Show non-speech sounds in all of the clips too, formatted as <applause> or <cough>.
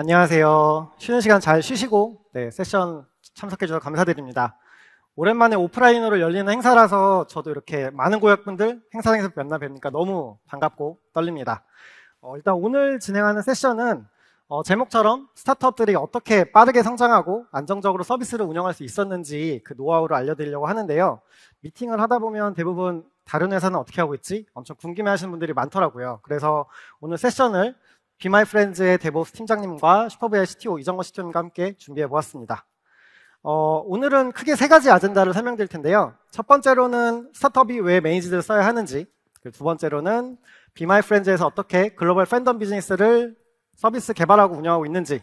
안녕하세요. 쉬는 시간 잘 쉬시고 네, 세션 참석해 주셔서 감사드립니다. 오랜만에 오프라인으로 열리는 행사라서 저도 이렇게 많은 고객분들 행사장에서 만나 뵈니까 너무 반갑고 떨립니다. 어, 일단 오늘 진행하는 세션은 어, 제목처럼 스타트업들이 어떻게 빠르게 성장하고 안정적으로 서비스를 운영할 수 있었는지 그 노하우를 알려드리려고 하는데요. 미팅을 하다 보면 대부분 다른 회사는 어떻게 하고 있지? 엄청 궁금해 하시는 분들이 많더라고요. 그래서 오늘 세션을 비마이프렌즈의 DevOps 팀장님과 슈퍼브 AI의 CTO 이정호 CTO님과 함께 준비해 보았습니다. 어, 오늘은 크게 세 가지 아젠다를 설명드릴 텐데요. 첫 번째로는 스타트업이 왜 managed를 써야 하는지, 두 번째로는 비마이프렌즈에서 어떻게 글로벌 팬덤 비즈니스를 서비스 개발하고 운영하고 있는지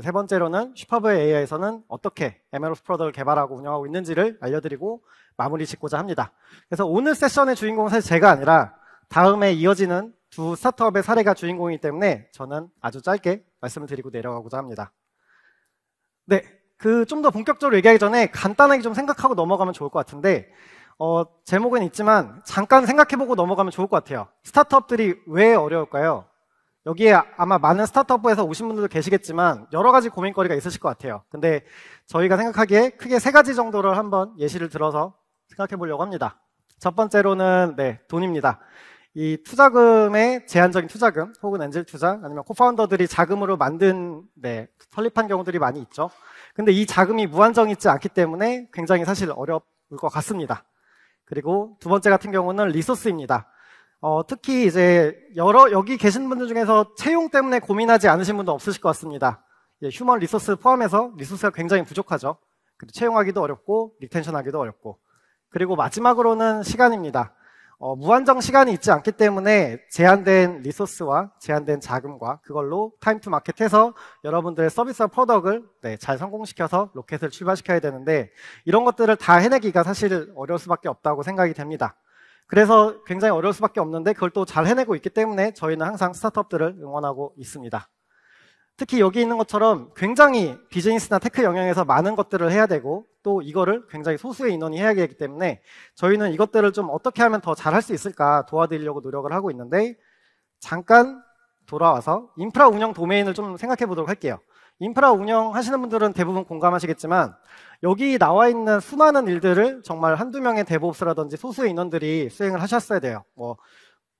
세 번째로는 슈퍼브의 AI에서는 어떻게 MLOps product를 개발하고 운영하고 있는지를 알려드리고 마무리 짓고자 합니다. 그래서 오늘 세션의 주인공은 사실 제가 아니라 다음에 이어지는 두 스타트업의 사례가 주인공이기 때문에 저는 아주 짧게 말씀을 드리고 내려가고자 합니다. 네, 그 좀 더 본격적으로 얘기하기 전에 간단하게 좀 생각하고 넘어가면 좋을 것 같은데 어, 제목은 있지만 잠깐 생각해보고 넘어가면 좋을 것 같아요. 스타트업들이 왜 어려울까요? 여기에 아마 많은 스타트업에서 오신 분들도 계시겠지만 여러 가지 고민거리가 있으실 것 같아요. 근데 저희가 생각하기에 크게 세 가지 정도를 한번 예시를 들어서 생각해 보려고 합니다. 첫 번째로는 네, 돈입니다. 이 투자금의 제한적인 투자금 혹은 엔젤 투자 아니면 코파운더들이 자금으로 만든 네, 설립한 경우들이 많이 있죠. 근데 이 자금이 무한정 있지 않기 때문에 굉장히 사실 어려울 것 같습니다. 그리고 두 번째 같은 경우는 리소스입니다. 어, 특히 이제 여러 여기 계신 분들 중에서 채용 때문에 고민하지 않으신 분도 없으실 것 같습니다. 예, human resource 포함해서 resource가 굉장히 부족하죠. 그리고 채용하기도 어렵고 retention하기도 어렵고 그리고 마지막으로는 시간입니다. 어, 무한정 시간이 있지 않기 때문에 제한된 리소스와 제한된 자금과 그걸로 time to market해서 여러분들의 서비스와 product을 네, 잘 성공시켜서 로켓을 출발시켜야 되는데 이런 것들을 다 해내기가 사실 어려울 수밖에 없다고 생각이 됩니다. 그래서 굉장히 어려울 수밖에 없는데 그걸 또 잘 해내고 있기 때문에 저희는 항상 스타트업들을 응원하고 있습니다. 특히 여기 있는 것처럼 굉장히 비즈니스나 tech 영역에서 많은 것들을 해야 되고 또 이거를 굉장히 소수의 인원이 해야 되기 때문에 저희는 이것들을 좀 어떻게 하면 더 잘할 수 있을까 도와드리려고 노력을 하고 있는데 잠깐 돌아와서 인프라 운영 도메인을 좀 생각해 보도록 할게요. 인프라 운영하시는 분들은 대부분 공감하시겠지만 여기 나와 있는 수많은 일들을 정말 한두 명의 DevOps라든지 소수의 인원들이 수행을 하셨어야 돼요. 뭐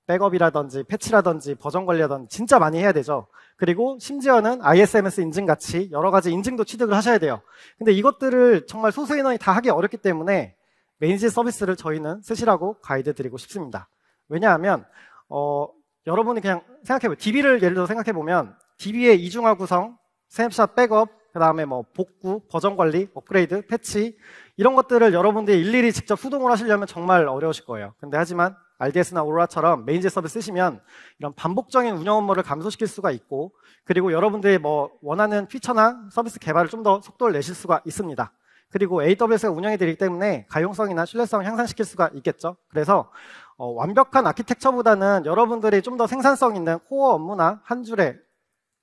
백업이라든지 패치라든지 버전 관리라든지 진짜 많이 해야 되죠. 그리고 심지어는 ISMS 인증 같이 여러 가지 인증도 취득을 하셔야 돼요. 근데 이것들을 정말 소수 인원이 다 하기 어렵기 때문에 managed 서비스를 저희는 쓰시라고 가이드 드리고 싶습니다. 왜냐하면 어, 여러분이 그냥 생각해보면 DB를 예를 들어 생각해보면 DB의 이중화 구성, 스냅샷 백업, 그 다음에 뭐 복구, 버전 관리, 업그레이드, 패치 이런 것들을 여러분들이 일일이 직접 수동으로 하시려면 정말 어려우실 거예요. 근데 하지만 RDS나 Aurora처럼 managed 서비스 쓰시면 이런 반복적인 운영 업무를 감소시킬 수가 있고 그리고 여러분들이 뭐 원하는 피처나 서비스 개발을 좀 더 속도를 내실 수가 있습니다. 그리고 AWS가 운영해 드리기 때문에 가용성이나 신뢰성을 향상시킬 수가 있겠죠. 그래서 어, 완벽한 아키텍처보다는 여러분들이 좀 더 생산성 있는 코어 업무나 한 줄에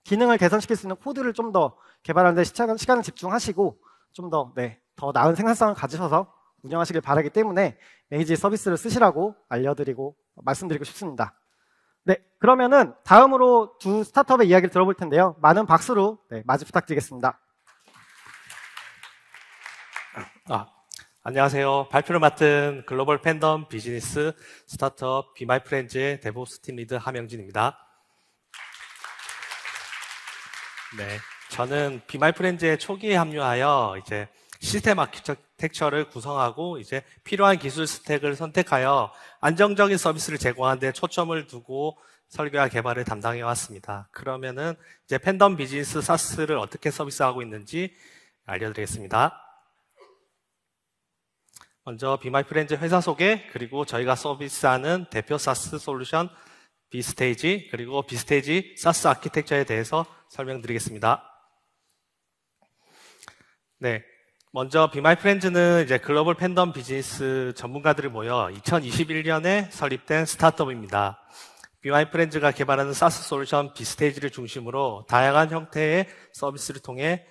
기능을 개선시킬 수 있는 코드를 좀 더 개발하는 데 시간, 시간을 집중하시고 좀 더, 네, 더 나은 생산성을 가지셔서 운영하시길 바라기 때문에 메이지 서비스를 쓰시라고 알려드리고 말씀드리고 싶습니다. 네, 그러면은 다음으로 두 스타트업의 이야기를 들어볼 텐데요. 많은 박수로 네, 맞이 부탁드리겠습니다. 아, 안녕하세요. 발표를 맡은 글로벌 팬덤 비즈니스 스타트업 비마이프렌즈의 DevOps team lead 하명진입니다. 네, 저는 비마이프렌즈에 초기에 합류하여 이제 시스템 아키텍 처를 구성하고 이제 필요한 기술 stack을 선택하여 안정적인 서비스를 제공하는 데 초점을 두고 설계와 개발을 담당해 왔습니다. 그러면은 이제 팬덤 비즈니스 SaaS를 어떻게 서비스하고 있는지 알려드리겠습니다. 먼저 비마이프렌즈 회사 소개 그리고 저희가 서비스하는 대표 SaaS 솔루션 비스테이지 그리고 비스테이지 사스 아키텍처에 대해서 설명드리겠습니다. 네. 먼저 비마이 프렌즈는 이제 글로벌 팬덤 비즈니스 전문가들이 모여 2021년에 설립된 스타트업입니다. 비마이 프렌즈가 개발하는 SaaS 솔루션 비스테이지를 중심으로 다양한 형태의 서비스를 통해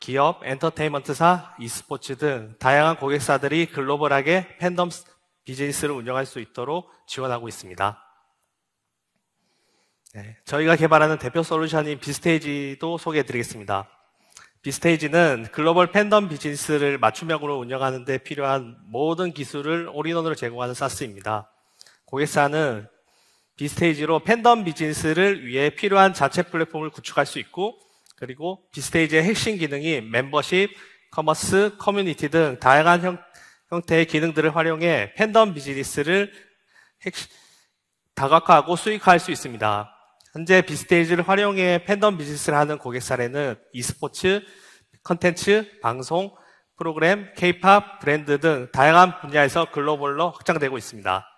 기업, 엔터테인먼트사, e스포츠 등 다양한 고객사들이 글로벌하게 팬덤 비즈니스를 운영할 수 있도록 지원하고 있습니다. 네, 저희가 개발하는 대표 솔루션인 비스테이지도 소개해 드리겠습니다. 비스테이지는 글로벌 팬덤 비즈니스를 맞춤형으로 운영하는 데 필요한 모든 기술을 all-in-one으로 제공하는 SaaS입니다. 고객사는 비스테이지로 팬덤 비즈니스를 위해 필요한 자체 플랫폼을 구축할 수 있고 그리고 비스테이지의 핵심 기능이 멤버십, 커머스, 커뮤니티 등 다양한 형, 형태의 기능들을 활용해 팬덤 비즈니스를 핵심, 다각화하고 수익화할 수 있습니다. 현재 비스테이지를 활용해 팬덤 비즈니스를 하는 고객 사례는 e스포츠, 컨텐츠, 방송, 프로그램, 케이팝, 브랜드 등 다양한 분야에서 글로벌로 확장되고 있습니다.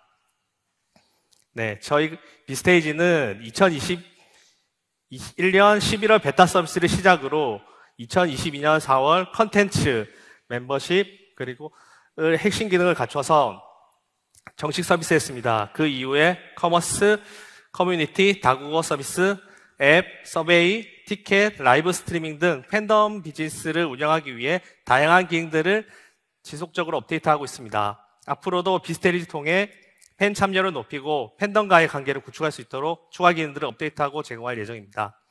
네, 저희 비스테이지는 2021년 11월 베타 서비스를 시작으로 2022년 4월 컨텐츠, 멤버십, 그리고 핵심 기능을 갖춰서 정식 서비스했습니다. 그 이후에 commerce, 커뮤니티, 다국어 서비스, 앱, survey, 티켓, live streaming 등 팬덤 비즈니스를 운영하기 위해 다양한 기능들을 지속적으로 업데이트하고 있습니다. 앞으로도 b.stage 통해 팬 참여를 높이고 팬덤과의 관계를 구축할 수 있도록 추가 기능들을 업데이트하고 제공할 예정입니다.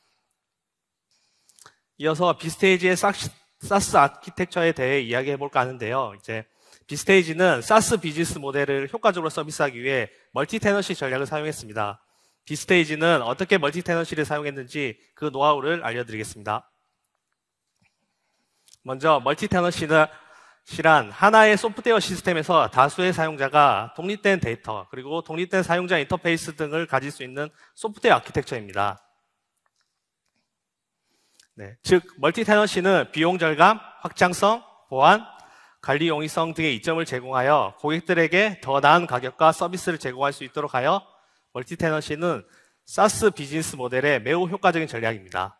이어서 비스테이지의 사스 아키텍처에 대해 이야기해 볼까 하는데요. 이제 b.stage는 SaaS 비즈니스 모델을 효과적으로 서비스하기 위해 multi-tenancy 전략을 사용했습니다. b.stage는 어떻게 multi-tenancy를 사용했는지 그 노하우를 알려드리겠습니다. 먼저 multi-tenancy는 실한 하나의 소프트웨어 시스템에서 다수의 사용자가 독립된 데이터 그리고 독립된 사용자 인터페이스 등을 가질 수 있는 소프트웨어 아키텍처입니다. 네, 즉 multi-tenancy는 비용 절감, 확장성, 보안, 관리 용이성 등의 이점을 제공하여 고객들에게 더 나은 가격과 서비스를 제공할 수 있도록 하여 multi-tenancy는 SaaS 비즈니스 모델의 매우 효과적인 전략입니다.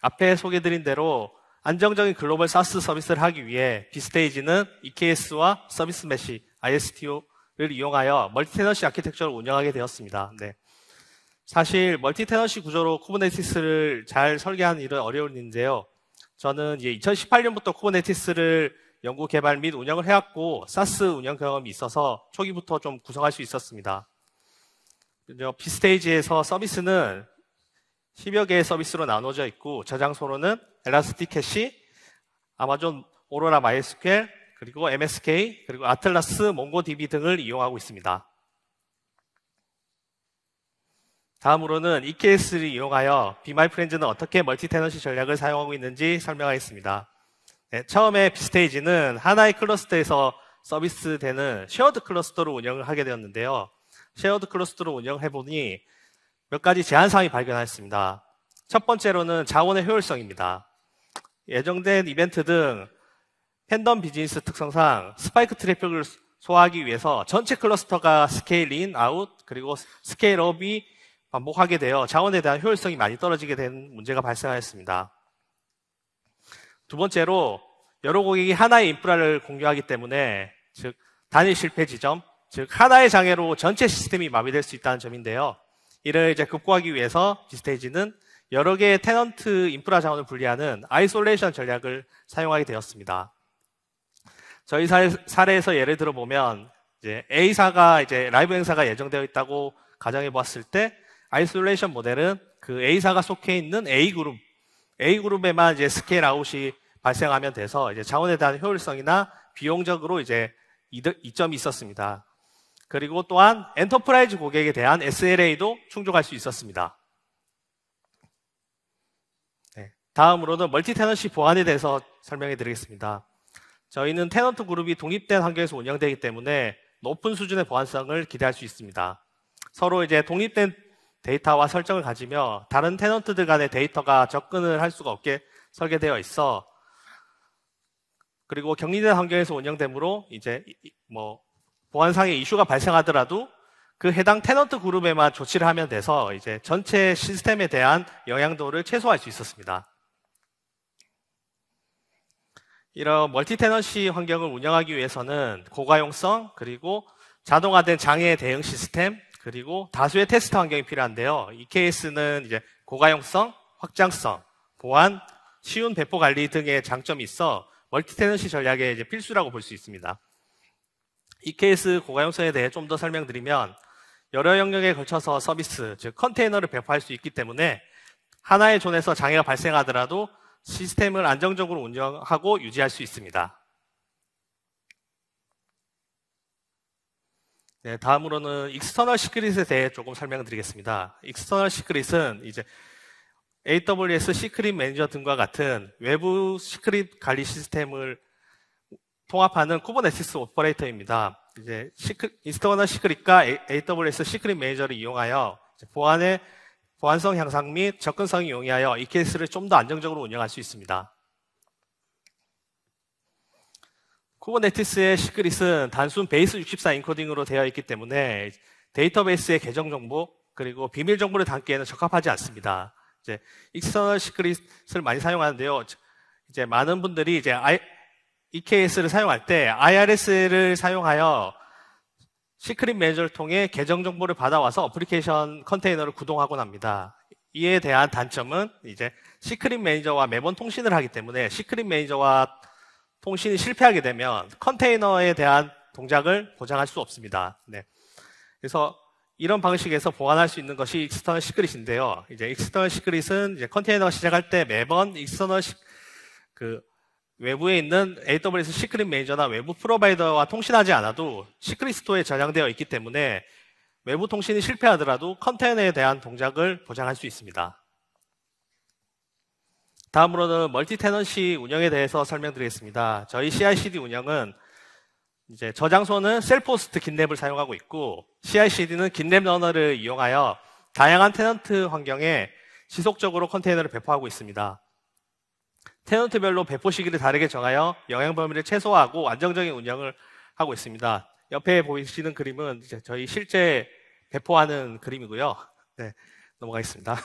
앞에 소개드린 대로 안정적인 글로벌 SaaS 서비스를 하기 위해 b.stage는 EKS와 service mesh, Istio를 이용하여 multi-tenancy architecture를 운영하게 되었습니다. 네. 사실 multi-tenancy 구조로 Kubernetes를 잘 설계하는 일은 어려운 일인데요. 저는 2018년부터 Kubernetes를 연구 개발 및 운영을 해왔고 SaaS 운영 경험이 있어서 초기부터 좀 구성할 수 있었습니다. b.stage에서 서비스는 10여 개의 서비스로 나눠져 있고 저장소로는 ElastiCache, Amazon Aurora MySQL 그리고 MSK, 그리고 Atlas MongoDB 등을 이용하고 있습니다. 다음으로는 EKS를 이용하여 bemyfriends는 어떻게 multi-tenancy 전략을 사용하고 있는지 설명하겠습니다. 네, 처음에 b.stage는 하나의 cluster에서 서비스되는 shared cluster로 운영을 하게 되었는데요. shared cluster로 운영해 보니 몇 가지 제한사항이 발견하였습니다. 첫 번째로는 자원의 효율성입니다. 예정된 이벤트 등 팬덤 비즈니스 특성상 spike traffic을 소화하기 위해서 전체 cluster가 scale in, out, 그리고 scale up이 반복하게 되어 자원에 대한 효율성이 많이 떨어지게 된 문제가 발생하였습니다. 두 번째로 여러 고객이 하나의 인프라를 공유하기 때문에 즉 단일 실패 지점, 즉 하나의 장애로 전체 시스템이 마비될 수 있다는 점인데요. 이를 이제 극복하기 위해서 b.stage는 여러 개의 tenant 인프라 자원을 분리하는 isolation 전략을 사용하게 되었습니다. 저희 사례에서 예를 들어 보면 이제 A사가 이제 라이브 행사가 예정되어 있다고 가정해 보았을 때 isolation 모델은 그 A사가 속해 있는 A 그룹, A 그룹에만 이제 scale out이 발생하면 돼서 이제 자원에 대한 효율성이나 비용적으로 이제 이점이 있었습니다. 그리고 또한 enterprise 고객에 대한 SLA도 충족할 수 있었습니다. 네, 다음으로는 multi-tenancy 보안에 대해서 설명해 드리겠습니다. 저희는 tenant 그룹이 독립된 환경에서 운영되기 때문에 높은 수준의 보안성을 기대할 수 있습니다. 서로 이제 독립된 데이터와 설정을 가지며 다른 tenant들 간의 데이터가 접근을 할 수가 없게 설계되어 있어 그리고 격리된 환경에서 운영되므로 이제 뭐 보안상의 이슈가 발생하더라도 그 해당 tenant 그룹에만 조치를 하면 돼서 이제 전체 시스템에 대한 영향도를 최소화할 수 있었습니다. 이런 multi-tenancy 환경을 운영하기 위해서는 고가용성 그리고 자동화된 장애 대응 시스템 그리고 다수의 테스트 환경이 필요한데요. EKS는 이제 고가용성, 확장성, 보안, 쉬운 배포 관리 등의 장점이 있어 multi-tenancy 전략의 이제 필수라고 볼 수 있습니다. EKS 고가용성에 대해 좀 더 설명드리면 여러 영역에 걸쳐서 서비스, 즉 컨테이너를 배포할 수 있기 때문에 하나의 zone에서 장애가 발생하더라도 시스템을 안정적으로 운영하고 유지할 수 있습니다. 네, 다음으로는 external secret에 대해 조금 설명을 드리겠습니다. external secret은 이제 AWS Secrets Manager 등과 같은 외부 secret 관리 시스템을 통합하는 Kubernetes operator입니다. 이제 시크, 익스터널 시크릿과 AWS 시크릿 매니저를 이용하여 보안의 보안성 향상 및 접근성을 용이하여 EKS를 좀 더 안정적으로 운영할 수 있습니다. Kubernetes의 secret은 단순 base 64 encoding으로 되어 있기 때문에 데이터베이스의 계정 정보 그리고 비밀 정보를 담기에는 적합하지 않습니다. 이제 external secret을 많이 사용하는데요. 이제 많은 분들이 이제 EKS를 사용할 때 IRSA를 사용하여 Secrets Manager를 통해 계정 정보를 받아와서 어플리케이션 컨테이너를 구동하곤 합니다. 이에 대한 단점은 이제 Secrets Manager와 매번 통신을 하기 때문에 Secrets Manager와 통신이 실패하게 되면 컨테이너에 대한 동작을 보장할 수 없습니다. 네. 그래서 이런 방식에서 보완할 수 있는 것이 external secret인데요. 이제 external secret은 이제 컨테이너가 시작할 때 매번 external sec, 그 외부에 있는 AWS 시크릿 매니저나 외부 provider와 통신하지 않아도 secret store에 저장되어 있기 때문에 외부 통신이 실패하더라도 컨테이너에 대한 동작을 보장할 수 있습니다. 다음으로는 multi tenancy 운영에 대해서 설명드리겠습니다. 저희 CI/CD 운영은 이제 저장소는 self-hosted GitLab을 사용하고 있고 CI/CD는 GitLab Runner를 이용하여 다양한 tenant 환경에 지속적으로 컨테이너를 배포하고 있습니다. tenant별로 배포 시기를 다르게 정하여 영향 범위를 최소화하고 안정적인 운영을 하고 있습니다. 옆에 보이시는 그림은 저희 실제 배포하는 그림이고요. 네, 넘어가겠습니다.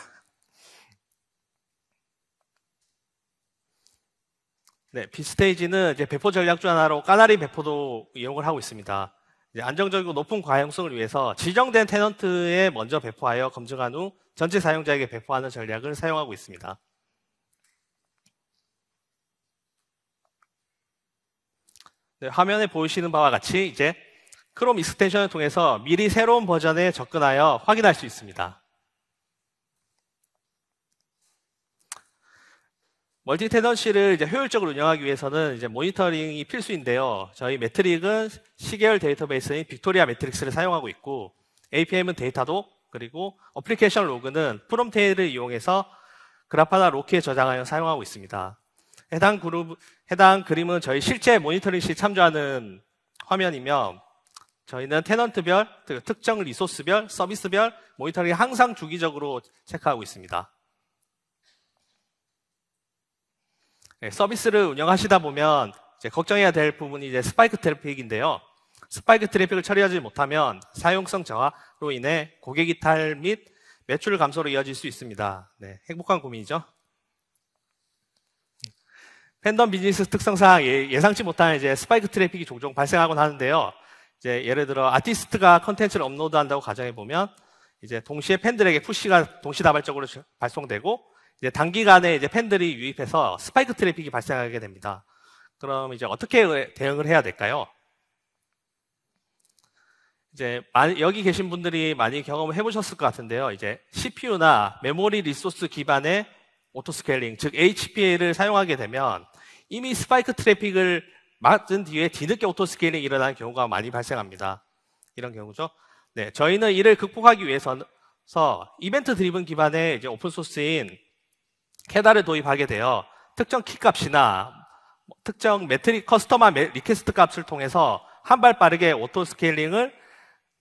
네, 비스테이지는 이제 배포 전략 중 하나로 까나리 배포도 이용을 하고 있습니다. 안정적이고 높은 과용성을 위해서 지정된 테넌트에 먼저 배포하여 검증한 후 전체 사용자에게 배포하는 전략을 사용하고 있습니다. 네, 화면에 보이시는 바와 같이 이제 Chrome extension을 통해서 미리 새로운 버전에 접근하여 확인할 수 있습니다. multi tenancy를 이제 효율적으로 운영하기 위해서는 이제 모니터링이 필수인데요. 저희 metric은 시계열 데이터베이스인 VictoriaMetrics를 사용하고 있고 APM은 Datadog 그리고 어플리케이션 로그는 Promtail을 이용해서 Grafana Loki에 저장하여 사용하고 있습니다. 해당 그룹, 해당 그림은 저희 실제 모니터링 시 참조하는 화면이며 저희는 tenant별, 특정 resource별, 서비스별 모니터링 항상 주기적으로 체크하고 있습니다. 네, 서비스를 운영하시다 보면 걱정해야 될 부분이 이제 spike traffic인데요. spike traffic을 처리하지 못하면 사용성 저하로 인해 고객 이탈 및 매출 감소로 이어질 수 있습니다. 네, 행복한 고민이죠. 팬덤 비즈니스 특성상 예, 상치 못한 이제 spike traffic이 종종 발생하곤 하는데요. 이제 예를 들어 아티스트가 컨텐츠를 업로드한다고 가정해 보면 이제 동시에 팬들에게 push가 동시다발적으로 발송되고 이제 단기간에 이제 팬들이 유입해서 spike traffic이 발생하게 됩니다. 그럼 이제 어떻게 대응을 해야 될까요? 이제 여기 계신 분들이 많이 경험을 해보셨을 것 같은데요. 이제 CPU나 메모리 resource 기반의 auto scaling, 즉 HPA를 사용하게 되면 이미 spike traffic을 맞은 뒤에 뒤늦게 auto scaling이 일어나는 경우가 많이 발생합니다. 이런 경우죠. 네, 저희는 이를 극복하기 위해서 event driven 기반의 이제 open source인 KEDA를 도입하게 되어 특정 키 값이나 특정 metric custom request 값을 통해서 한 발 빠르게 auto scaling을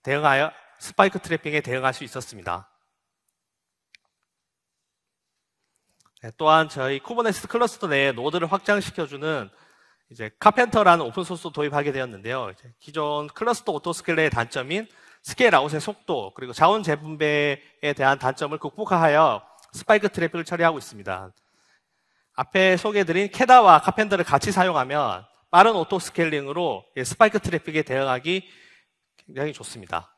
대응하여 spike traffic에 대응할 수 있었습니다. 네, 또한 저희 Kubernetes cluster 내에 node를 확장시켜주는 이제 Karpenter라는 open source 도입하게 되었는데요. 기존 cluster auto scale의 단점인 scale out의 속도 그리고 자원 재분배에 대한 단점을 극복하여 spike traffic을 처리하고 있습니다. 앞에 소개해드린 KEDA와 Karpenter를 같이 사용하면 빠른 auto scaling으로 spike traffic에 대응하기 굉장히 좋습니다.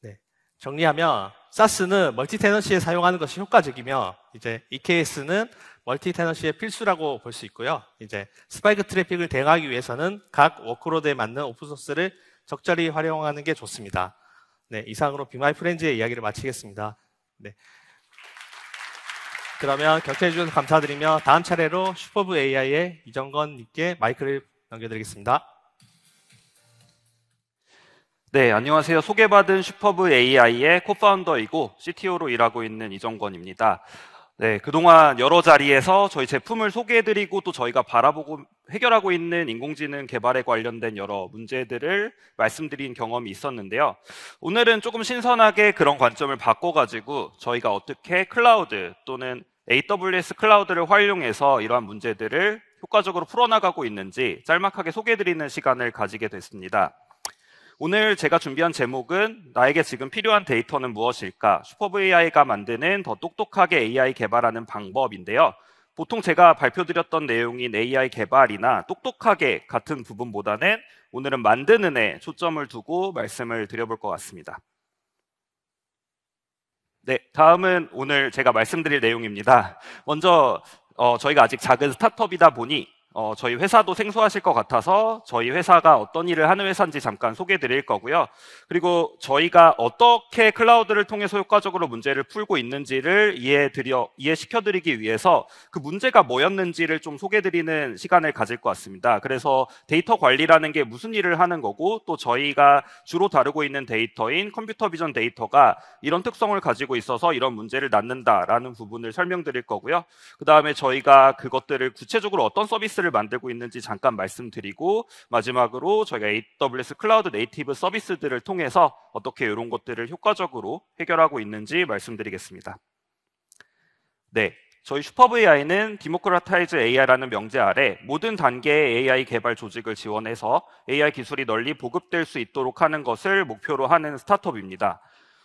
네. 정리하면 SaaS는 multi tenancy에 사용하는 것이 효과적이며 이제 EKS는 multi tenancy의 필수라고 볼 수 있고요. 이제 spike traffic을 대응하기 위해서는 각 workload에 맞는 open source를 적절히 활용하는 게 좋습니다. 네, 이상으로 bemyfriends의 이야기를 마치겠습니다. 네. 그러면 경청해 주셔서 감사드리며 다음 차례로 Superb AI의 이정건 님께 마이크를 넘겨드리겠습니다. 네, 안녕하세요. 소개받은 슈퍼브 AI의 코파운더이고 CTO로 일하고 있는 이정권입니다. 네, 그동안 여러 자리에서 저희 제품을 소개해드리고 또 저희가 바라보고 해결하고 있는 인공지능 개발에 관련된 여러 문제들을 말씀드린 경험이 있었는데요. 오늘은 조금 신선하게 그런 관점을 바꿔가지고 저희가 어떻게 클라우드 또는 AWS 클라우드를 활용해서 이러한 문제들을 효과적으로 풀어나가고 있는지 짤막하게 소개해드리는 시간을 가지게 됐습니다. 오늘 제가 준비한 제목은 나에게 지금 필요한 데이터는 무엇일까? 슈퍼브 AI가 만드는 더 똑똑하게 AI 개발하는 방법인데요. 보통 제가 발표드렸던 내용인 AI 개발이나 똑똑하게 같은 부분보다는 오늘은 만드는 에 초점을 두고 말씀을 드려볼 것 같습니다. 네, 다음은 오늘 제가 말씀드릴 내용입니다. 먼저 어, 저희가 아직 작은 스타트업이다 보니 어, 저희 회사도 생소하실 것 같아서 저희 회사가 어떤 일을 하는 회사인지 잠깐 소개해 드릴 거고요. 그리고 저희가 어떻게 클라우드를 통해서 효과적으로 문제를 풀고 있는지를 이해해 드려, 이해시켜 드리기 위해서 그 문제가 뭐였는지를 좀 소개해 드리는 시간을 가질 것 같습니다. 그래서 데이터 관리라는 게 무슨 일을 하는 거고 또 저희가 주로 다루고 있는 데이터인 computer vision 데이터가 이런 특성을 가지고 있어서 이런 문제를 낳는다라는 부분을 설명드릴 거고요. 그 다음에 저희가 그것들을 구체적으로 어떤 서비스 서비스를 만들고 있는지 잠깐 말씀드리고 마지막으로 저희가 AWS cloud native 서비스들을 통해서 어떻게 이런 것들을 효과적으로 해결하고 있는지 말씀드리겠습니다. 네, 저희 Superb AI는 democratize AI라는 명제 아래 모든 단계의 AI 개발 조직을 지원해서 AI 기술이 널리 보급될 수 있도록 하는 것을 목표로 하는 스타트업입니다.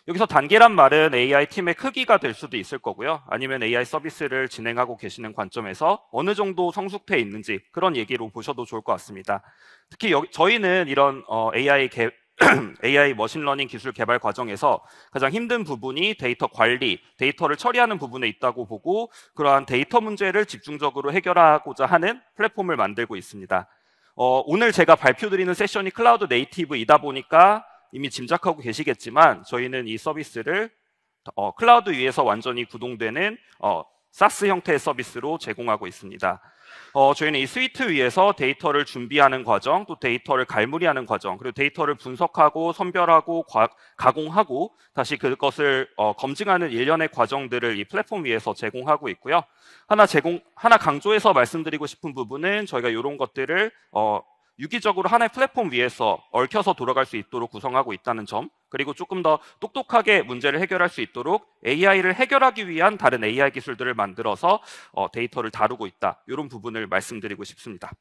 여기서 단계란 말은 AI 팀의 크기가 될 수도 있을 거고요. 아니면 AI 서비스를 진행하고 계시는 관점에서 어느 정도 성숙해 있는지 그런 얘기로 보셔도 좋을 것 같습니다. 특히 여기, 저희는 이런 어, AI 개, <clears throat> AI machine learning 기술 개발 과정에서 가장 힘든 부분이 데이터 관리, 데이터를 처리하는 부분에 있다고 보고 그러한 데이터 문제를 집중적으로 해결하고자 하는 플랫폼을 만들고 있습니다. 어, 오늘 제가 발표드리는 session이 cloud native이다 보니까 이미 짐작하고 계시겠지만 저희는 이 서비스를 어, 클라우드 위에서 완전히 구동되는 어, SaaS 형태의 서비스로 제공하고 있습니다. 어, 저희는 이 suite 위에서 데이터를 준비하는 과정, 또 데이터를 갈무리하는 과정, 그리고 데이터를 분석하고 선별하고 과, 가공하고 다시 그것을 어, 검증하는 일련의 과정들을 이 플랫폼 위에서 제공하고 있고요. 하나 제공, 하나 강조해서 말씀드리고 싶은 부분은 저희가 이런 것들을 어, 유기적으로 하나의 플랫폼 위에서 얽혀서 돌아갈 수 있도록 구성하고 있다는 점 그리고 조금 더 똑똑하게 문제를 해결할 수 있도록 AI를 해결하기 위한 다른 AI 기술들을 만들어서 어, 데이터를 다루고 있다 이런 부분을 말씀드리고 싶습니다.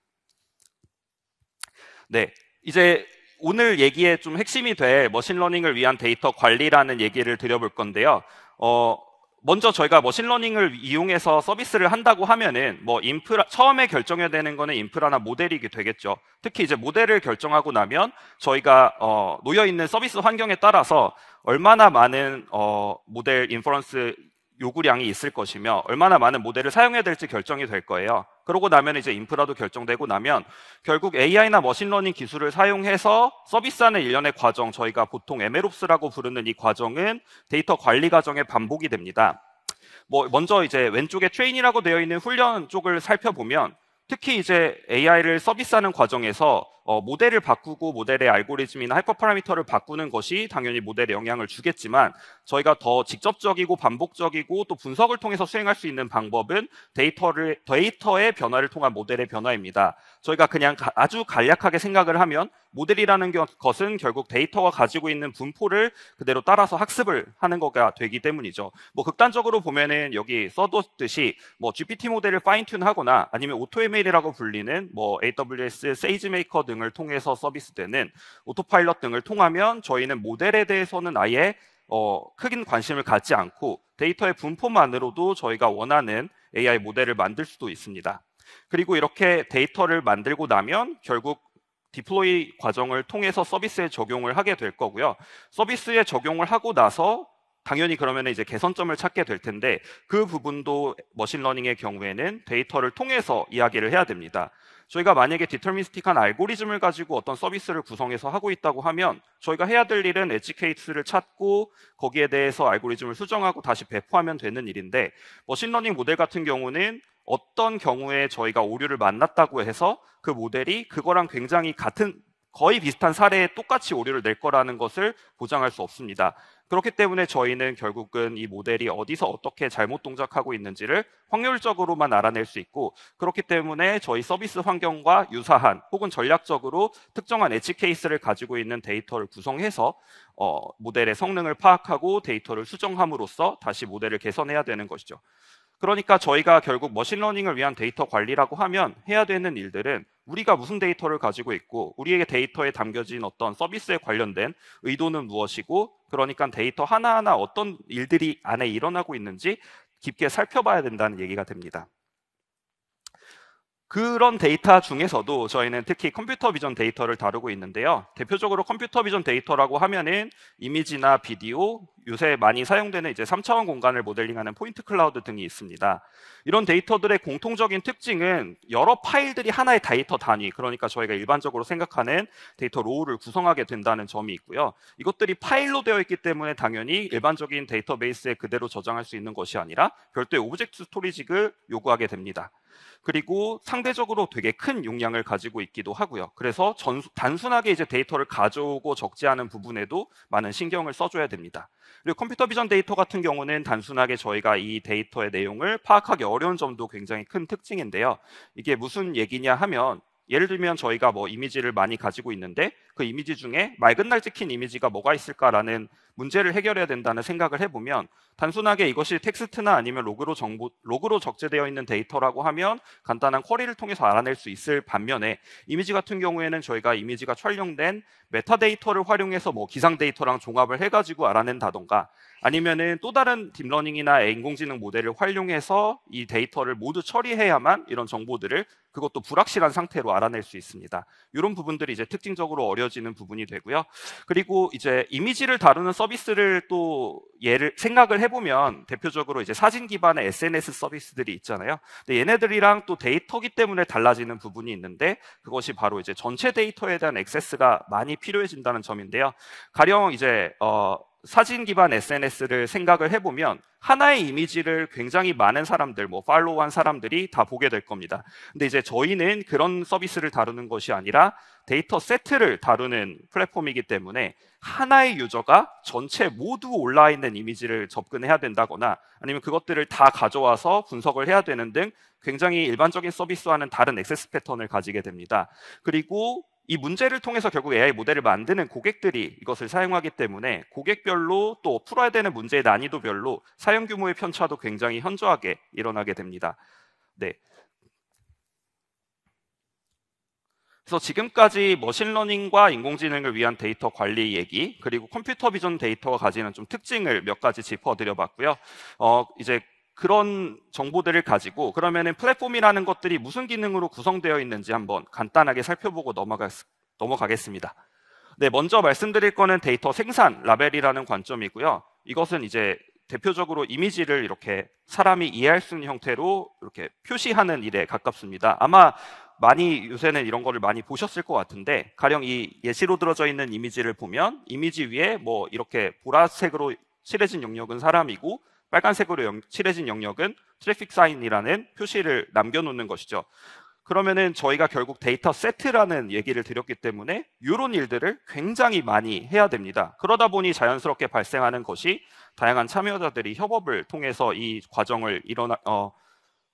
네, 이제 오늘 얘기의 좀 핵심이 될 machine learning을 위한 데이터 관리라는 얘기를 드려볼 건데요. 어, 먼저 저희가 machine learning을 이용해서 서비스를 한다고 하면은 뭐 인프라 처음에 결정해야 되는 거는 인프라나 모델이 되겠죠. 특히 이제 모델을 결정하고 나면 저희가 어, 놓여 있는 서비스 환경에 따라서 얼마나 많은 어, 모델 inference 요구량이 있을 것이며 얼마나 많은 모델을 사용해야 될지 결정이 될 거예요. 그러고 나면 이제 인프라도 결정되고 나면 결국 AI나 machine learning 기술을 사용해서 서비스하는 일련의 과정 저희가 보통 MLOps라고 부르는 이 과정은 데이터 관리 과정의 반복이 됩니다. 뭐 먼저 이제 왼쪽에 train이라고 되어 있는 훈련 쪽을 살펴보면 특히 이제 AI를 서비스하는 과정에서 어, 모델을 바꾸고 모델의 알고리즘이나 hyperparameter를 바꾸는 것이 당연히 모델에 영향을 주겠지만 저희가 더 직접적이고 반복적이고 또 분석을 통해서 수행할 수 있는 방법은 데이터를 데이터의 변화를 통한 모델의 변화입니다. 저희가 그냥 가, 아주 간략하게 생각을 하면 모델이라는 것은 결국 데이터가 가지고 있는 분포를 그대로 따라서 학습을 하는 거가 되기 때문이죠. 뭐 극단적으로 보면은 여기 써뒀듯이 뭐 GPT 모델을 fine-tune 하거나 아니면 AutoML이라고 불리는 뭐 AWS SageMaker 등 등을 통해서 서비스되는 Autopilot 등을 통하면 저희는 모델에 대해서는 아예 어, 큰 관심을 갖지 않고 데이터의 분포만으로도 저희가 원하는 AI 모델을 만들 수도 있습니다. 그리고 이렇게 데이터를 만들고 나면 결국 deploy 과정을 통해서 서비스에 적용을 하게 될 거고요. 서비스에 적용을 하고 나서 당연히 그러면 이제 개선점을 찾게 될 텐데 그 부분도 machine learning의 경우에는 데이터를 통해서 이야기를 해야 됩니다. 저희가 만약에 deterministic한 알고리즘을 가지고 어떤 서비스를 구성해서 하고 있다고 하면 저희가 해야 될 일은 edge case를 찾고 거기에 대해서 알고리즘을 수정하고 다시 배포하면 되는 일인데 machine learning 모델 같은 경우는 어떤 경우에 저희가 오류를 만났다고 해서 그 모델이 그거랑 굉장히 같은 거의 비슷한 사례에 똑같이 오류를 낼 거라는 것을 보장할 수 없습니다. 그렇기 때문에 저희는 결국은 이 모델이 어디서 어떻게 잘못 동작하고 있는지를 확률적으로만 알아낼 수 있고 그렇기 때문에 저희 서비스 환경과 유사한 혹은 전략적으로 특정한 edge case를 가지고 있는 데이터를 구성해서 어, 모델의 성능을 파악하고 데이터를 수정함으로써 다시 모델을 개선해야 되는 것이죠. 그러니까 저희가 결국 machine learning을 위한 데이터 관리라고 하면 해야 되는 일들은 우리가 무슨 데이터를 가지고 있고 우리에게 데이터에 담겨진 어떤 서비스에 관련된 의도는 무엇이고 그러니까 데이터 하나하나 어떤 일들이 안에 일어나고 있는지 깊게 살펴봐야 된다는 얘기가 됩니다. 그런 데이터 중에서도 저희는 특히 computer vision 데이터를 다루고 있는데요. 대표적으로 computer vision 데이터라고 하면은 이미지나 비디오, 요새 많이 사용되는 이제 3차원 공간을 모델링하는 point cloud 등이 있습니다. 이런 데이터들의 공통적인 특징은 여러 파일들이 하나의 데이터 단위, 그러니까 저희가 일반적으로 생각하는 데이터 row를 구성하게 된다는 점이 있고요. 이것들이 파일로 되어 있기 때문에 당연히 일반적인 데이터베이스에 그대로 저장할 수 있는 것이 아니라 별도의 object storage를 요구하게 됩니다. 그리고 상대적으로 되게 큰 용량을 가지고 있기도 하고요. 그래서 전수, 단순하게 이제 데이터를 가져오고 않은 부분에도 많은 신경을 써줘야 됩니다. 그리고 computer vision 데이터 같은 경우는 단순하게 저희가 이 데이터의 내용을 파악하기 어려운 점도 굉장히 큰 특징인데요. 이게 무슨 얘기냐 하면 예를 들면 저희가 뭐 이미지를 많이 가지고 있는데 그 이미지 중에 맑은 날 찍힌 이미지가 뭐가 있을까라는 문제를 해결해야 된다는 생각을 해보면 단순하게 이것이 텍스트나 아니면 로그로 정보 로그로 적재되어 있는 데이터라고 하면 간단한 query를 통해서 알아낼 수 있을 반면에 이미지 같은 경우에는 저희가 이미지가 촬영된 metadata를 활용해서 뭐 기상 데이터랑 종합을 해가지고 알아낸다던가 아니면은 또 다른 deep learning이나 인공지능 모델을 활용해서 이 데이터를 모두 처리해야만 이런 정보들을 그것도 불확실한 상태로 알아낼 수 있습니다. 이런 부분들이 이제 특징적으로 어려워지는 부분이 되고요. 그리고 이제 이미지를 다루는 서비스를 또 예를 생각을 해보면 대표적으로 이제 사진 기반의 SNS 서비스들이 있잖아요. 근데 얘네들이랑 또 데이터기 때문에 달라지는 부분이 있는데 그것이 바로 이제 전체 데이터에 대한 액세스가 많이 필요해진다는 점인데요. 가령 이제 어 사진 기반 SNS를 생각을 해보면 하나의 이미지를 굉장히 많은 사람들, 뭐 팔로우한 사람들이 다 보게 될 겁니다. 근데 이제 저희는 그런 서비스를 다루는 것이 아니라 데이터 세트를 다루는 플랫폼이기 때문에 하나의 유저가 전체 모두 올라 있는 이미지를 접근해야 된다거나 아니면 그것들을 다 가져와서 분석을 해야 되는 등 굉장히 일반적인 서비스와는 다른 액세스 패턴을 가지게 됩니다. 그리고 이 문제를 통해서 결국 AI 모델을 만드는 고객들이 이것을 사용하기 때문에 고객별로 또 풀어야 되는 문제의 난이도별로 사용 규모의 편차도 굉장히 현저하게 일어나게 됩니다. 네. 그래서 지금까지 machine learning과 인공지능을 위한 데이터 관리 얘기 그리고 computer vision 데이터가 가지는 좀 특징을 몇 가지 짚어드려봤고요. 어, 이제 그런 정보들을 가지고 그러면은 플랫폼이라는 것들이 무슨 기능으로 구성되어 있는지 한번 간단하게 살펴보고 넘어가, 넘어가겠습니다. 네, 먼저 말씀드릴 거는 데이터 생산 라벨이라는 관점이고요. 이것은 이제 대표적으로 이미지를 이렇게 사람이 이해할 수 있는 형태로 이렇게 표시하는 일에 가깝습니다. 아마 많이 요새는 이런 거를 많이 보셨을 것 같은데 가령 이 예시로 들어져 있는 이미지를 보면 이미지 위에 뭐 이렇게 보라색으로 칠해진 영역은 사람이고 빨간색으로 영, 칠해진 영역은 traffic sign이라는 표시를 남겨놓는 것이죠. 그러면은 저희가 결국 data set라는 얘기를 드렸기 때문에 이런 일들을 굉장히 많이 해야 됩니다. 그러다 보니 자연스럽게 발생하는 것이 다양한 참여자들이 협업을 통해서 이 과정을 일어나 어,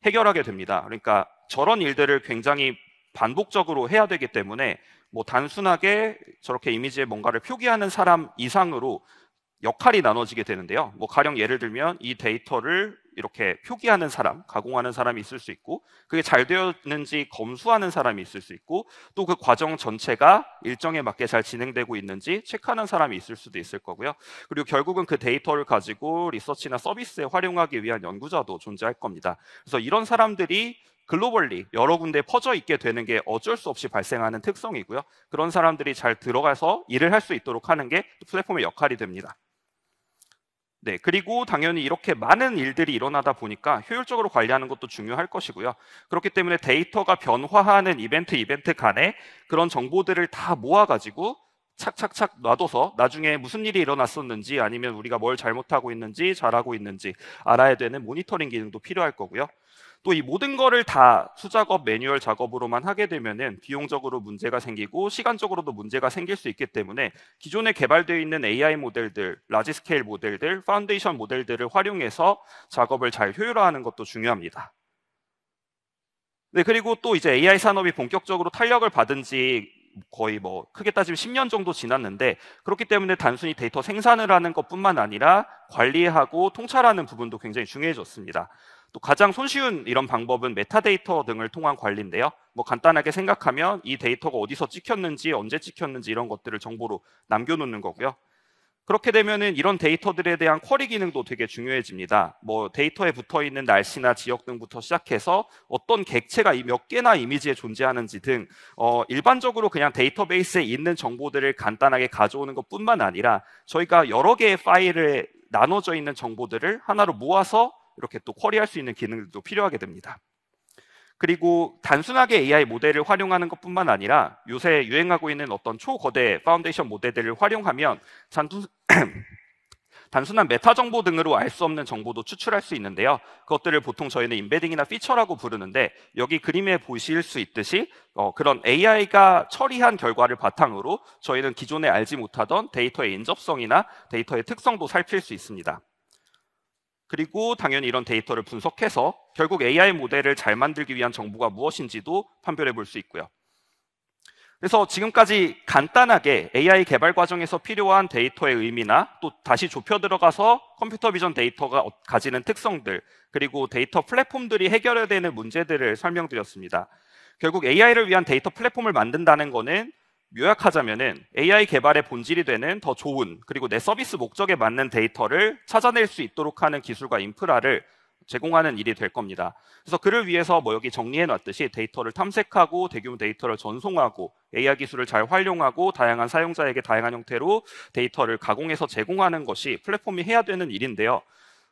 해결하게 됩니다. 그러니까 저런 일들을 굉장히 반복적으로 해야 되기 때문에 뭐 단순하게 저렇게 이미지에 뭔가를 표기하는 사람 이상으로 역할이 나눠지게 되는데요. 뭐 가령 예를 들면 이 데이터를 이렇게 표기하는 사람, 가공하는 사람이 있을 수 있고 그게 잘 되었는지 검수하는 사람이 있을 수 있고 또 그 과정 전체가 일정에 맞게 잘 진행되고 있는지 체크하는 사람이 있을 수도 있을 거고요. 그리고 결국은 그 데이터를 가지고 리서치나 서비스에 활용하기 위한 연구자도 존재할 겁니다. 그래서 이런 사람들이 글로벌리 여러 군데 퍼져 있게 되는 게 어쩔 수 없이 발생하는 특성이고요. 그런 사람들이 잘 들어가서 일을 할 수 있도록 하는 게 플랫폼의 역할이 됩니다. 네, 그리고 당연히 이렇게 많은 일들이 일어나다 보니까 효율적으로 관리하는 것도 중요할 것이고요. 그렇기 때문에 데이터가 변화하는 이벤트 이벤트 간에 그런 정보들을 다 모아가지고 착착착 놔둬서 나중에 무슨 일이 일어났었는지 아니면 우리가 뭘 잘못하고 있는지 잘하고 있는지 알아야 되는 모니터링 기능도 필요할 거고요. 또 이 모든 거를 다 수작업 매뉴얼 작업으로만 하게 되면은 비용적으로 문제가 생기고 시간적으로도 문제가 생길 수 있기 때문에 기존에 개발되어 있는 AI 모델들, large scale 모델들, 파운데이션 모델들을 활용해서 작업을 잘 효율화하는 것도 중요합니다. 네, 그리고 또 이제 AI 산업이 본격적으로 탄력을 받은 지 거의 뭐 크게 따지면 10년 정도 지났는데 그렇기 때문에 단순히 데이터 생산을 하는 것뿐만 아니라 관리하고 통찰하는 부분도 굉장히 중요해졌습니다. 또 가장 손쉬운 이런 방법은 메타데이터 등을 통한 관리인데요. 뭐 간단하게 생각하면 이 데이터가 어디서 찍혔는지 언제 찍혔는지 이런 것들을 정보로 남겨놓는 거고요. 그렇게 되면은 이런 데이터들에 대한 query 기능도 되게 중요해집니다. 뭐 데이터에 붙어 있는 날씨나 지역 등부터 시작해서 어떤 객체가 몇 개나 이미지에 존재하는지 등 어, 일반적으로 그냥 데이터베이스에 있는 정보들을 간단하게 가져오는 것뿐만 아니라 저희가 여러 개의 파일에 나눠져 있는 정보들을 하나로 모아서 이렇게 또 query할 수 있는 기능들도 필요하게 됩니다. 그리고 단순하게 AI 모델을 활용하는 것뿐만 아니라 요새 유행하고 있는 어떤 초거대 파운데이션 모델들을 활용하면 단순, <clears throat> 단순한 meta 정보 등으로 알 수 없는 정보도 추출할 수 있는데요. 그것들을 보통 저희는 embedding이나 feature라고 부르는데 여기 그림에 보실 수 있듯이 어, 그런 AI가 처리한 결과를 바탕으로 저희는 기존에 알지 못하던 데이터의 인접성이나 데이터의 특성도 살필 수 있습니다. 그리고 당연히 이런 데이터를 분석해서 결국 AI 모델을 잘 만들기 위한 정보가 무엇인지도 판별해 볼 수 있고요. 그래서 지금까지 간단하게 AI 개발 과정에서 필요한 데이터의 의미나 또 다시 좁혀 들어가서 computer vision 데이터가 가지는 특성들 그리고 데이터 플랫폼들이 해결해야 되는 문제들을 설명드렸습니다. 결국 AI를 위한 데이터 플랫폼을 만든다는 것은 요약하자면은 AI 개발의 본질이 되는 더 좋은 그리고 내 서비스 목적에 맞는 데이터를 찾아낼 수 있도록 하는 기술과 인프라를 제공하는 일이 될 겁니다. 그래서 그를 위해서 뭐 여기 정리해 놨듯이 데이터를 탐색하고 대규모 데이터를 전송하고 AI 기술을 잘 활용하고 다양한 사용자에게 다양한 형태로 데이터를 가공해서 제공하는 것이 플랫폼이 해야 되는 일인데요.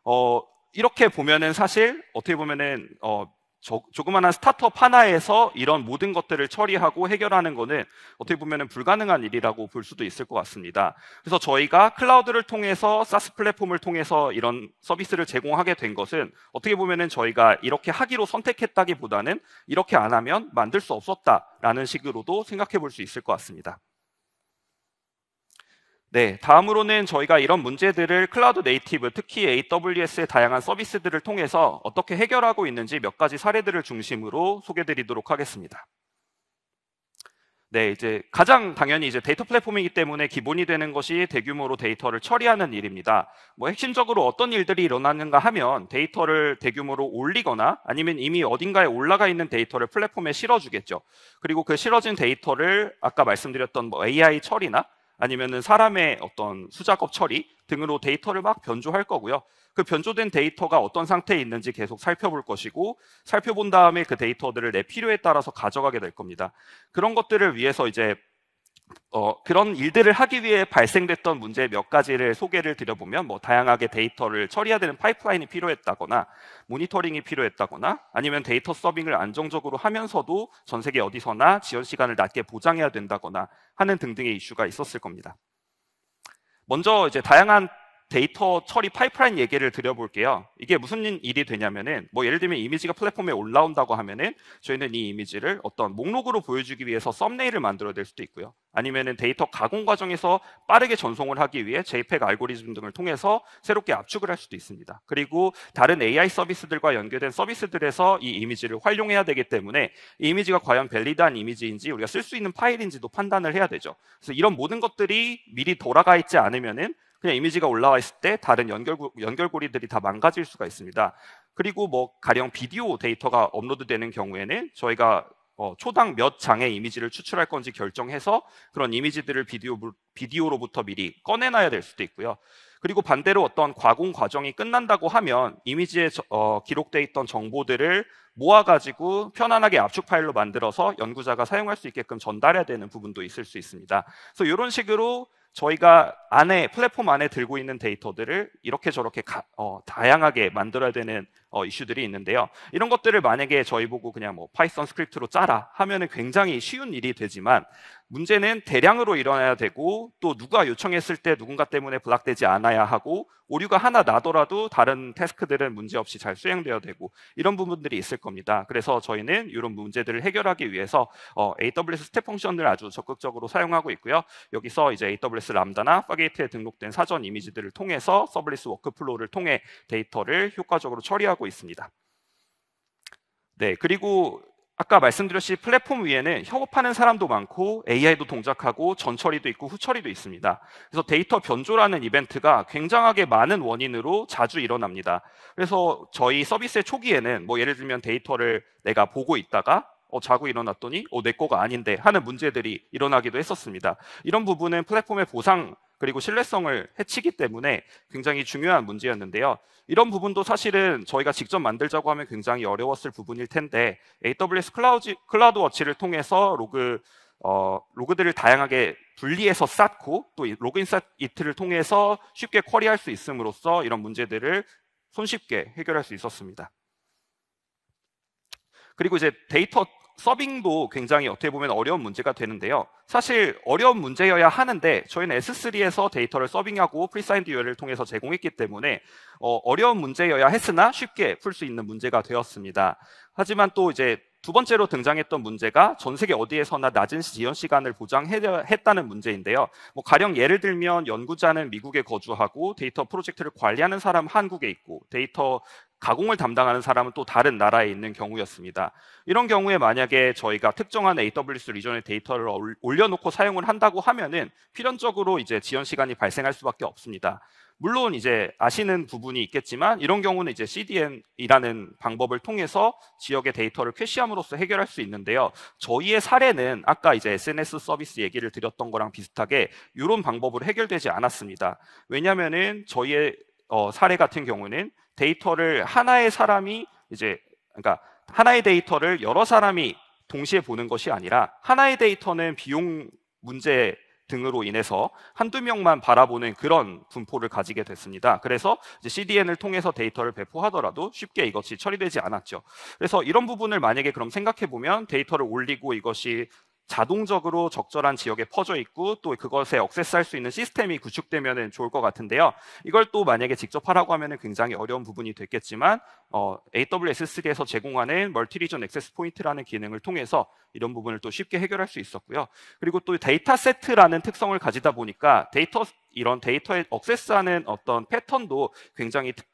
어, 이렇게 보면은 사실 어떻게 보면은 어, 조, 조그마한 스타트업 하나에서 이런 모든 것들을 처리하고 해결하는 것은 어떻게 보면 불가능한 일이라고 볼 수도 있을 것 같습니다. 그래서 저희가 클라우드를 통해서 사스 플랫폼을 통해서 이런 서비스를 제공하게 된 것은 어떻게 보면 저희가 이렇게 하기로 선택했다기보다는 이렇게 안 하면 만들 수 없었다라는 식으로도 생각해 볼 수 있을 것 같습니다. 네, 다음으로는 저희가 이런 문제들을 cloud native, 특히 AWS의 다양한 서비스들을 통해서 어떻게 해결하고 있는지 몇 가지 사례들을 중심으로 소개드리도록 하겠습니다. 네, 이제 가장 당연히 이제 데이터 플랫폼이기 때문에 기본이 되는 것이 대규모로 데이터를 처리하는 일입니다. 뭐 핵심적으로 어떤 일들이 일어나는가 하면 데이터를 대규모로 올리거나 아니면 이미 어딘가에 올라가 있는 데이터를 플랫폼에 실어주겠죠. 그리고 그 실어진 데이터를 아까 말씀드렸던 뭐 AI 처리나 아니면은 사람의 어떤 수작업 처리 등으로 데이터를 막 변조할 거고요. 그 변조된 데이터가 어떤 상태에 있는지 계속 살펴볼 것이고 살펴본 다음에 그 데이터들을 내 필요에 따라서 가져가게 될 겁니다. 그런 것들을 위해서 이제 어, 그런 일들을 하기 위해 발생됐던 문제 몇 가지를 소개를 드려보면 뭐 다양하게 데이터를 처리해야 되는 파이프라인이 필요했다거나 모니터링이 필요했다거나 아니면 데이터 serving을 안정적으로 하면서도 전 세계 어디서나 지연 시간을 낮게 보장해야 된다거나 하는 등등의 이슈가 있었을 겁니다. 먼저 이제 다양한 데이터 처리 파이프라인 얘기를 드려볼게요. 이게 무슨 일이 되냐면은 뭐 예를 들면 이미지가 플랫폼에 올라온다고 하면은 저희는 이 이미지를 어떤 목록으로 보여주기 위해서 thumbnail을 만들어야 될 수도 있고요. 아니면은 데이터 가공 과정에서 빠르게 전송을 하기 위해 JPEG 알고리즘 등을 통해서 새롭게 압축을 할 수도 있습니다. 그리고 다른 AI 서비스들과 연결된 서비스들에서 이 이미지를 활용해야 되기 때문에 이 이미지가 과연 밸리드한 이미지인지 우리가 쓸 수 있는 파일인지도 판단을 해야 되죠. 그래서 이런 모든 것들이 미리 돌아가 있지 않으면은 그냥 이미지가 올라와 있을 때 다른 연결고, 연결고리들이 다 망가질 수가 있습니다. 그리고 뭐 가령 비디오 데이터가 업로드되는 경우에는 저희가 어, 초당 몇 장의 이미지를 추출할 건지 결정해서 그런 이미지들을 비디오, 비디오로부터 미리 꺼내놔야 될 수도 있고요. 그리고 반대로 어떤 과공 과정이 끝난다고 하면 이미지에 어, 기록되어 있던 정보들을 모아가지고 편안하게 압축 파일로 만들어서 연구자가 사용할 수 있게끔 전달해야 되는 부분도 있을 수 있습니다. 그래서 이런 식으로 저희가 안에 플랫폼 안에 들고 있는 데이터들을 이렇게 저렇게 가, 어, 다양하게 만들어야 되는 어, 이슈들이 있는데요. 이런 것들을 만약에 저희 보고 그냥 뭐 Python script로 짜라 하면은 굉장히 쉬운 일이 되지만 문제는 대량으로 일어나야 되고 또 누가 요청했을 때 누군가 때문에 block되지 않아야 하고 오류가 하나 나더라도 다른 task들은 문제없이 잘 수행되어야 되고 이런 부분들이 있을 겁니다. 그래서 저희는 이런 문제들을 해결하기 위해서 어, AWS Step Function을 아주 적극적으로 사용하고 있고요. 여기서 이제 AWS Lambda나 Fargate에 등록된 사전 이미지들을 통해서 serverless workflow를 통해 데이터를 효과적으로 처리하고 있습니다. 네, 그리고 아까 말씀드렸듯이 플랫폼 위에는 협업하는 사람도 많고 AI도 동작하고 전처리도 있고 후처리도 있습니다. 그래서 데이터 변조라는 이벤트가 굉장하게 많은 원인으로 자주 일어납니다. 그래서 저희 서비스의 초기에는 뭐 예를 들면 데이터를 내가 보고 있다가 어, 자고 일어났더니 어, 내 거가 아닌데 하는 문제들이 일어나기도 했었습니다. 이런 부분은 플랫폼의 보안 그리고 신뢰성을 해치기 때문에 굉장히 중요한 문제였는데요. 이런 부분도 사실은 저희가 직접 만들자고 하면 굉장히 어려웠을 부분일 텐데 AWS Cloud, CloudWatch를 통해서 로그 어, log들을 다양하게 분리해서 쌓고 또 Log Insight를 통해서 쉽게 query할 수 있음으로써 이런 문제들을 손쉽게 해결할 수 있었습니다. 그리고 이제 데이터 서빙도 굉장히 어떻게 보면 어려운 문제가 되는데요. 사실 어려운 문제여야 하는데 저희는 S3에서 데이터를 서빙하고 presigned URL을 통해서 제공했기 때문에 어, 려운 문제여야 했으나 쉽게 풀 수 있는 문제가 되었습니다. 하지만 또 이제 두 번째로 등장했던 문제가 전 세계 어디에서나 낮은 지연 시간을 보장했다는 문제인데요. 뭐 가령 예를 들면 연구자는 미국에 거주하고 데이터 프로젝트를 관리하는 사람 한국에 있고 데이터 가공을 담당하는 사람은 또 다른 나라에 있는 경우였습니다. 이런 경우에 만약에 저희가 특정한 AWS 리전의 데이터를 올려놓고 사용을 한다고 하면은 필연적으로 이제 지연 시간이 발생할 수밖에 없습니다. 물론 이제 아시는 부분이 있겠지만 이런 경우는 이제 CDN이라는 방법을 통해서 지역의 데이터를 캐시함으로써 해결할 수 있는데요. 저희의 사례는 아까 이제 SNS 서비스 얘기를 드렸던 거랑 비슷하게 이런 방법으로 해결되지 않았습니다. 왜냐하면은 저희의 어, 사례 같은 경우는 데이터를 하나의 사람이 이제 그러니까 하나의 데이터를 여러 사람이 동시에 보는 것이 아니라 하나의 데이터는 비용 문제 등으로 인해서 한두 명만 바라보는 그런 분포를 가지게 됐습니다. 그래서 CDN을 통해서 데이터를 배포하더라도 쉽게 이것이 처리되지 않았죠. 그래서 이런 부분을 만약에 그럼 생각해 보면 데이터를 올리고 이것이 자동적으로 적절한 지역에 퍼져 있고 또 그것에 access할 수 있는 시스템이 구축되면 좋을 것 같은데요. 이걸 또 만약에 직접 하라고 하면 굉장히 어려운 부분이 됐겠지만 어, AWS S3에서 제공하는 Multi-Region Access Point라는 기능을 통해서 이런 부분을 또 쉽게 해결할 수 있었고요. 그리고 또 데이터 세트라는 특성을 가지다 보니까 데이터 이런 데이터에 access하는 어떤 패턴도 굉장히 특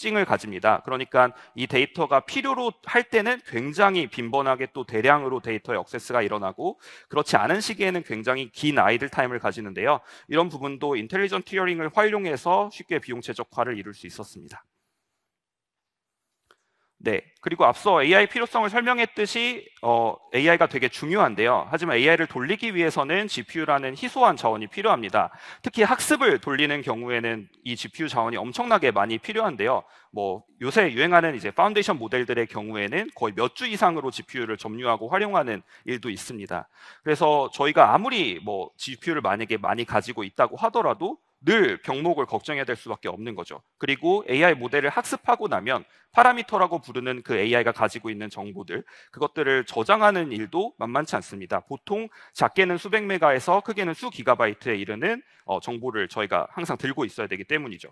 징을 가집니다. 그러니까 이 데이터가 필요로 할 때는 굉장히 빈번하게 또 대량으로 데이터의 access가 일어나고 그렇지 않은 시기에는 굉장히 긴 idle time을 가지는데요. 이런 부분도 Intelligent-Tiering을 활용해서 쉽게 비용 최적화를 이룰 수 있었습니다. 네. 그리고 앞서 AI 필요성을 설명했듯이 어, AI가 되게 중요한데요. 하지만 AI를 돌리기 위해서는 GPU라는 희소한 자원이 필요합니다. 특히 학습을 돌리는 경우에는 이 GPU 자원이 엄청나게 많이 필요한데요. 뭐 요새 유행하는 이제 foundation model들의 경우에는 거의 몇 주 이상으로 GPU를 점유하고 활용하는 일도 있습니다. 그래서 저희가 아무리 뭐 GPU를 만약에 많이 가지고 있다고 하더라도 늘 병목을 걱정해야 될 수밖에 없는 거죠. 그리고 AI 모델을 학습하고 나면 파라미터라고 부르는 그 AI가 가지고 있는 정보들 그것들을 저장하는 일도 만만치 않습니다. 보통 작게는 수백 메가에서 크게는 수 기가바이트에 이르는 어, 정보를 저희가 항상 들고 있어야 되기 때문이죠.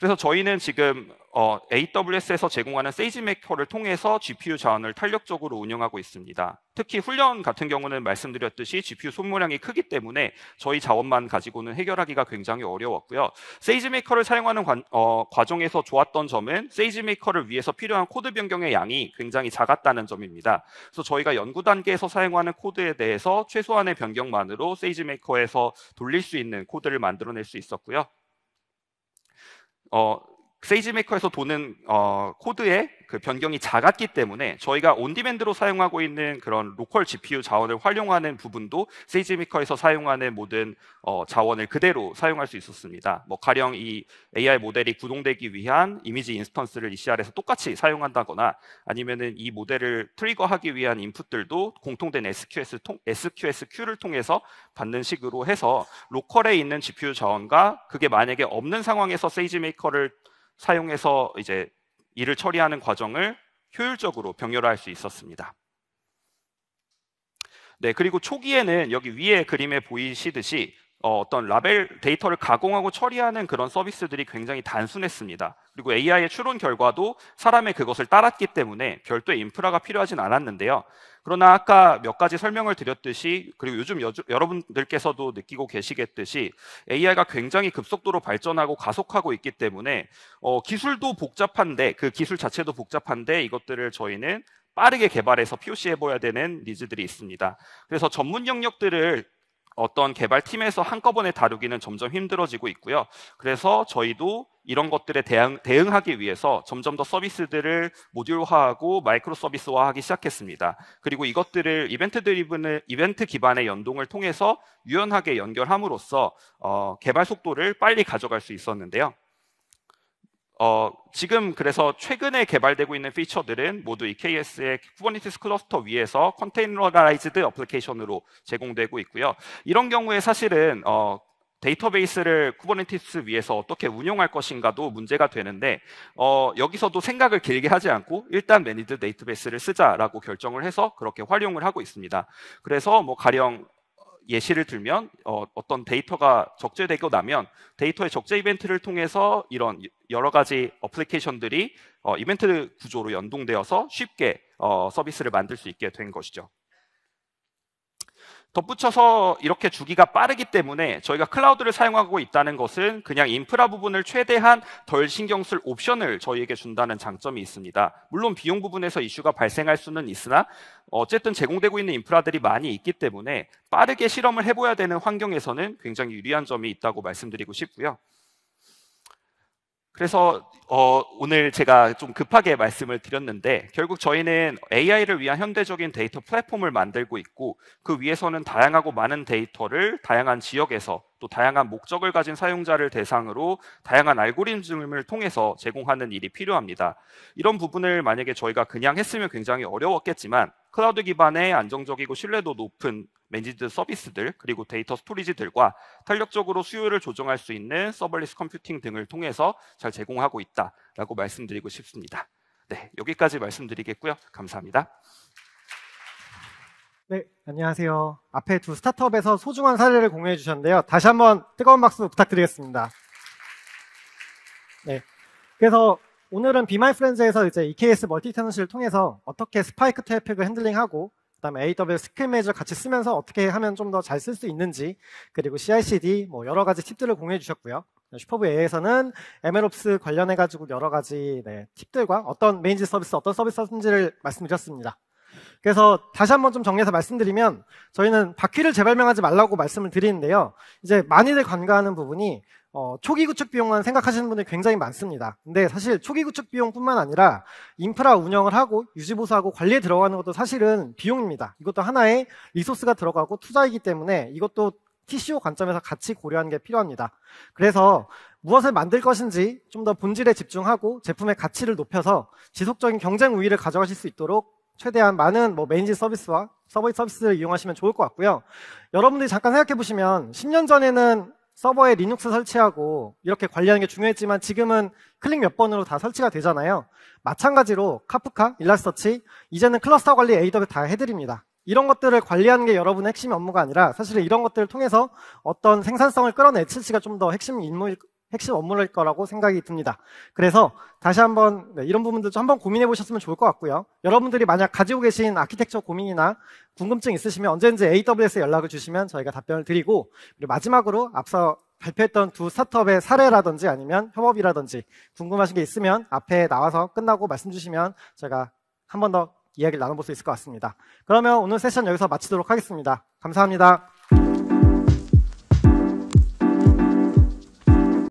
그래서 저희는 지금 어, AWS에서 제공하는 세이지메커를 통해서 GPU 자원을 탄력적으로 운영하고 있습니다. 특히 훈련 같은 경우는 말씀드렸듯이 GPU 소모량이 크기 때문에 저희 자원만 가지고는 해결하기가 굉장히 어려웠고요. SageMaker를 사용하는 관, 어, 과정에서 좋았던 점은 SageMaker를 위해서 필요한 코드 변경의 양이 굉장히 작았다는 점입니다. 그래서 저희가 연구 단계에서 사용하는 코드에 대해서 최소한의 변경만으로 SageMaker에서 돌릴 수 있는 코드를 만들어낼 수 있었고요. 어, SageMaker에서 도는 어, 코드의 그 변경이 작았기 때문에 저희가 on-demand로 사용하고 있는 그런 local GPU 자원을 활용하는 부분도 SageMaker에서 사용하는 모든 어, 자원을 그대로 사용할 수 있었습니다. 뭐 가령 이 AI 모델이 구동되기 위한 이미지 instance를 ECR에서 똑같이 사용한다거나 아니면은 이 모델을 trigger하기 위한 input들도 공통된 SQS 통, SQS queue를 통해서 받는 식으로 해서 local에 있는 GPU 자원과 그게 만약에 없는 상황에서 SageMaker를 사용해서 이제 일을 처리하는 과정을 효율적으로 병렬화할 수 있었습니다. 네, 그리고 초기에는 여기 위에 그림에 보이시듯이 어, 떤 라벨 데이터를 가공하고 처리하는 그런 서비스들이 굉장히 단순했습니다. 그리고 AI의 추론 결과도 사람의 그것을 따랐기 때문에 별도의 인프라가 필요하진 않았는데요. 그러나 아까 몇 가지 설명을 드렸듯이 그리고 요즘 여, 여러분들께서도 느끼고 계시겠듯이 AI가 굉장히 급속도로 발전하고 가속하고 있기 때문에 어, 기술도 복잡한데 그 기술 자체도 복잡한데 이것들을 저희는 빠르게 개발해서 POC 해봐야 되는 니즈들이 있습니다. 그래서 전문 영역들을 어떤 개발팀에서 한꺼번에 다루기는 점점 힘들어지고 있고요. 그래서 저희도 이런 것들에 대응, 대응하기 위해서 점점 더 서비스들을 모듈화하고 마이크로 서비스화하기 시작했습니다. 그리고 이것들을 이벤트 드리븐을 이벤트 기반의 연동을 통해서 유연하게 연결함으로써 어, 개발 속도를 빨리 가져갈 수 있었는데요. 어, 지금 그래서 최근에 개발되고 있는 feature들은 모두 EKS의 Kubernetes cluster 위에서 containerized application으로 제공되고 있고요. 이런 경우에 사실은 어, 데이터베이스를 Kubernetes 위에서 어떻게 운용할 것인가도 문제가 되는데 어, 여기서도 생각을 길게 하지 않고 일단 managed 데이터베이스를 쓰자라고 결정을 해서 그렇게 활용을 하고 있습니다. 그래서 뭐 가령 예시를 들면 어, 떤 데이터가 적재되고 나면 데이터의 적재 이벤트를 통해서 이런 여러 가지 어플리케이션들이 어, 이벤트 구조로 연동되어서 쉽게 어, 서비스를 만들 수 있게 된 것이죠. 덧붙여서 이렇게 주기가 빠르기 때문에 저희가 클라우드를 사용하고 있다는 것은 그냥 인프라 부분을 최대한 덜 신경 쓸 옵션을 저희에게 준다는 장점이 있습니다. 물론 비용 부분에서 이슈가 발생할 수는 있으나 어쨌든 제공되고 있는 인프라들이 많이 있기 때문에 빠르게 실험을 해봐야 되는 환경에서는 굉장히 유리한 점이 있다고 말씀드리고 싶고요. 그래서 어, 오늘 제가 좀 급하게 말씀을 드렸는데 결국 저희는 AI를 위한 현대적인 데이터 플랫폼을 만들고 있고 그 위에서는 다양하고 많은 데이터를 다양한 지역에서 또 다양한 목적을 가진 사용자를 대상으로 다양한 알고리즘을 통해서 제공하는 일이 필요합니다. 이런 부분을 만약에 저희가 그냥 했으면 굉장히 어려웠겠지만 클라우드 기반의 안정적이고 신뢰도 높은 managed 서비스들 그리고 데이터 storage들과 탄력적으로 수요를 조정할 수 있는 serverless 컴퓨팅 등을 통해서 잘 제공하고 있다라고 말씀드리고 싶습니다. 네, 여기까지 말씀드리겠고요. 감사합니다. 네, 안녕하세요. 앞에 두 스타트업에서 소중한 사례를 공유해 주셨는데요. 다시 한번 뜨거운 박수 부탁드리겠습니다. 네. 그래서 오늘은 bemyfriends에서 이제 EKS multi-tenancy를 통해서 어떻게 스파이크 트래픽을 handling하고 그다음에 AWS skill manager 같이 쓰면서 어떻게 하면 좀 더 잘 쓸 수 있는지 그리고 CI/CD 뭐 여러 가지 팁들을 공유해 주셨고요. Superb AI에서는 MLOps 관련해 가지고 여러 가지 네, 팁들과 어떤 managed 서비스 어떤 서비스인지를 말씀드렸습니다. 그래서 다시 한번 좀 정리해서 말씀드리면 저희는 바퀴를 재발명하지 말라고 말씀을 드리는데요. 이제 많이들 간과하는 부분이 어, 초기 구축 비용만 생각하시는 분들이 굉장히 많습니다. 근데 사실 초기 구축 비용뿐만 아니라 인프라 운영을 하고 유지 보수하고 관리에 들어가는 것도 사실은 비용입니다. 이것도 하나의 resource가 들어가고 투자이기 때문에 이것도 TCO 관점에서 같이 고려하는 게 필요합니다. 그래서 무엇을 만들 것인지 좀 더 본질에 집중하고 제품의 가치를 높여서 지속적인 경쟁 우위를 가져가실 수 있도록 최대한 많은 뭐 managed 서비스와 serverless 서비스를 이용하시면 좋을 것 같고요. 여러분들이 잠깐 생각해 보시면 10년 전에는 서버에 리눅스 설치하고 이렇게 관리하는 게 중요했지만 지금은 클릭 몇 번으로 다 설치가 되잖아요. 마찬가지로 Kafka, Elasticsearch, 이제는 클러스터 관리 AWS 다 해드립니다. 이런 것들을 관리하는 게 여러분의 핵심 업무가 아니라 사실은 이런 것들을 통해서 어떤 생산성을 끌어내칠지가 좀 더 핵심 임무일, 핵심 업무일 거라고 생각이 듭니다. 그래서 다시 한번 네, 이런 부분들 좀 한번 고민해 보셨으면 좋을 것 같고요. 여러분들이 만약 가지고 계신 아키텍처 고민이나 궁금증 있으시면 언제든지 AWS에 연락을 주시면 저희가 답변을 드리고 마지막으로 앞서 발표했던 두 스타트업의 사례라든지 아니면 협업이라든지 궁금하신 게 있으면 앞에 나와서 끝나고 말씀 주시면 제가 한 번 더 이야기를 나눠볼 수 있을 것 같습니다. 그러면 오늘 세션 여기서 마치도록 하겠습니다. 감사합니다.